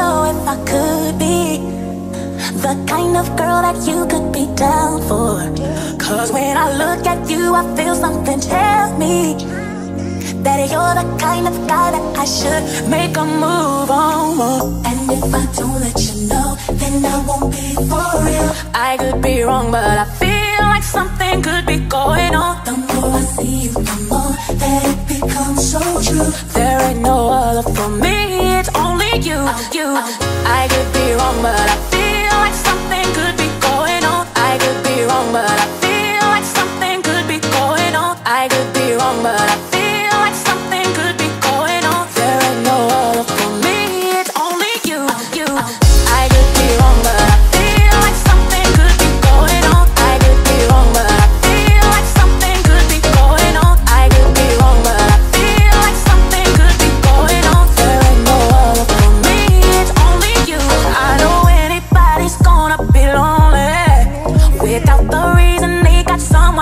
I could be the kind of girl that you could be down for. Cause when I look at you, I feel something tell me that you're the kind of guy that I should make a move on. And if I don't let you know, then I won't be for real. I could be wrong, but I feel like something could be going on. The more I see you, the more that it becomes so true. There ain't no you. I could be wrong, but I feel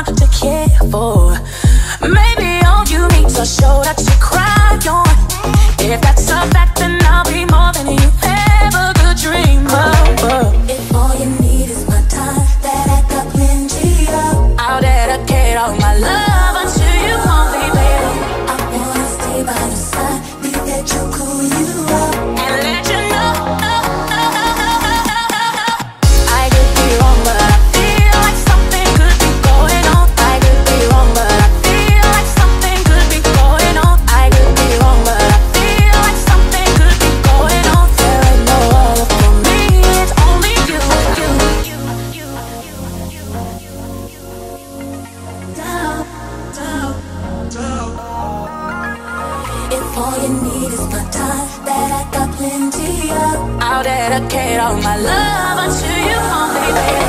to care for. Maybe all you need's a shoulder to cry on. If that's a fact, all you need is my time, that I got plenty of, I'll dedicate all my love unto you, baby.